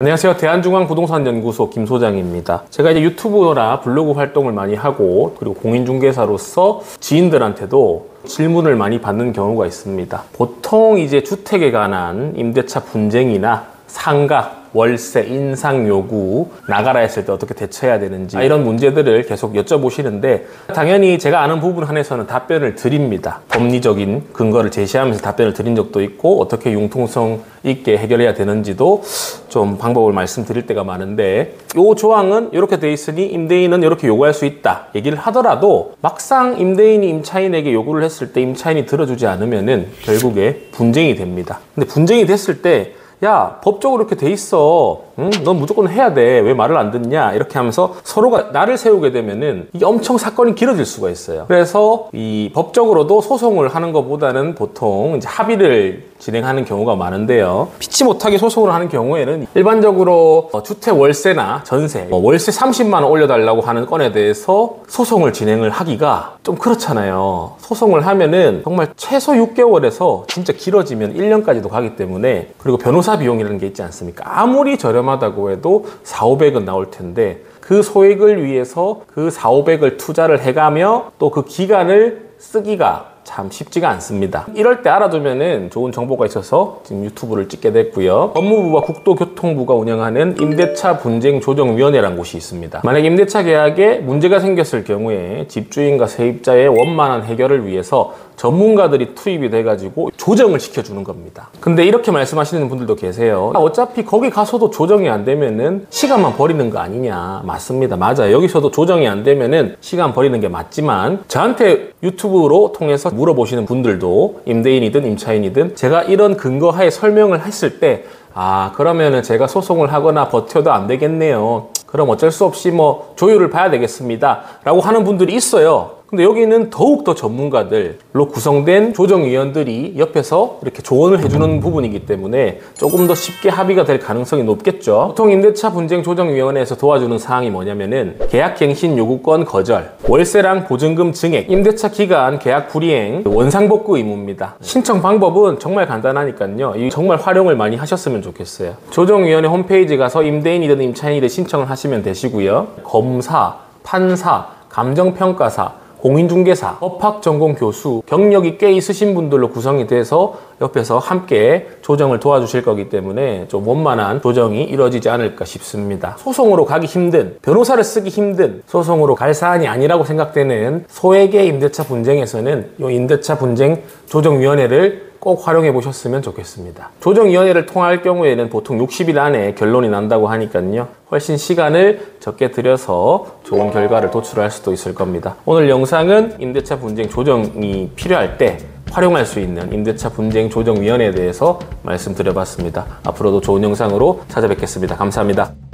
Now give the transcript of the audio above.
안녕하세요. 대한중앙부동산연구소 김 소장입니다. 제가 이제 유튜브나 블로그 활동을 많이 하고 그리고 공인중개사로서 지인들한테도 질문을 많이 받는 경우가 있습니다. 보통 이제 주택에 관한 임대차 분쟁이나 상가, 월세, 인상 요구, 나가라 했을 때 어떻게 대처해야 되는지 이런 문제들을 계속 여쭤보시는데 당연히 제가 아는 부분 한에서는 답변을 드립니다. 법리적인 근거를 제시하면서 답변을 드린 적도 있고 어떻게 융통성 있게 해결해야 되는지도 좀 방법을 말씀드릴 때가 많은데 요 조항은 이렇게 돼 있으니 임대인은 이렇게 요구할 수 있다 얘기를 하더라도 막상 임대인이 임차인에게 요구를 했을 때 임차인이 들어주지 않으면은 결국에 분쟁이 됩니다. 근데 분쟁이 됐을 때 야, 법적으로 이렇게 돼 있어. 응? 넌 무조건 해야 돼. 왜 말을 안 듣냐? 이렇게 하면서 서로가 나를 세우게 되면은 이게 엄청 사건이 길어질 수가 있어요. 그래서 이 법적으로도 소송을 하는 것보다는 보통 이제 합의를 진행하는 경우가 많은데요. 피치 못하게 소송을 하는 경우에는 일반적으로 어, 주택 월세나 전세, 뭐 월세 30만 원 올려달라고 하는 건에 대해서 소송을 진행을 하기가 좀 그렇잖아요. 소송을 하면은 정말 최소 6개월에서 진짜 길어지면 1년까지도 가기 때문에 그리고 변호사 비용이라는 게 있지 않습니까? 아무리 저렴 하다고 해도 4, 500은 나올 텐데 그 소액을 위해서 그 4, 500을 투자를 해가며 또 그 기간을 쓰기가 참 쉽지가 않습니다. 이럴 때 알아두면은 좋은 정보가 있어서 지금 유튜브를 찍게 됐고요. 법무부와 국토교통부가 운영하는 임대차 분쟁 조정위원회라는 곳이 있습니다. 만약 임대차 계약에 문제가 생겼을 경우에 집주인과 세입자의 원만한 해결을 위해서 전문가들이 투입이 돼가지고 조정을 시켜주는 겁니다. 근데 이렇게 말씀하시는 분들도 계세요. 어차피 거기 가서도 조정이 안 되면은 시간만 버리는 거 아니냐. 맞습니다. 맞아요. 여기서도 조정이 안 되면은 시간 버리는 게 맞지만 저한테 유튜브로 통해서 물어보시는 분들도 임대인이든 임차인이든 제가 이런 근거하에 설명을 했을 때 아, 그러면은 제가 소송을 하거나 버텨도 안 되겠네요. 그럼 어쩔 수 없이 뭐 조율을 봐야 되겠습니다. 라고 하는 분들이 있어요. 근데 여기는 더욱더 전문가들로 구성된 조정위원들이 옆에서 이렇게 조언을 해주는 부분이기 때문에 조금 더 쉽게 합의가 될 가능성이 높겠죠. 보통 임대차 분쟁 조정위원회에서 도와주는 사항이 뭐냐면은 계약갱신 요구권 거절, 월세랑 보증금 증액, 임대차 기간 계약 불이행, 원상복구 의무입니다. 신청 방법은 정말 간단하니까요. 이 정말 활용을 많이 하셨으면 좋겠어요. 조정위원회 홈페이지 가서 임대인이든 임차인이든 신청을 하시면 되시고요. 검사, 판사, 감정평가사, 공인중개사, 법학 전공 교수, 경력이 꽤 있으신 분들로 구성이 돼서 옆에서 함께 조정을 도와주실 거기 때문에 좀 원만한 조정이 이루어지지 않을까 싶습니다. 소송으로 가기 힘든, 변호사를 쓰기 힘든 소송으로 갈 사안이 아니라고 생각되는 소액의 임대차 분쟁에서는 이 임대차 분쟁 조정위원회를 꼭 활용해 보셨으면 좋겠습니다. 조정위원회를 통할 경우에는 보통 60일 안에 결론이 난다고 하니까요. 훨씬 시간을 적게 들여서 좋은 결과를 도출할 수도 있을 겁니다. 오늘 영상은 임대차 분쟁 조정이 필요할 때 활용할 수 있는 임대차 분쟁 조정위원회에 대해서 말씀드려봤습니다. 앞으로도 좋은 영상으로 찾아뵙겠습니다. 감사합니다.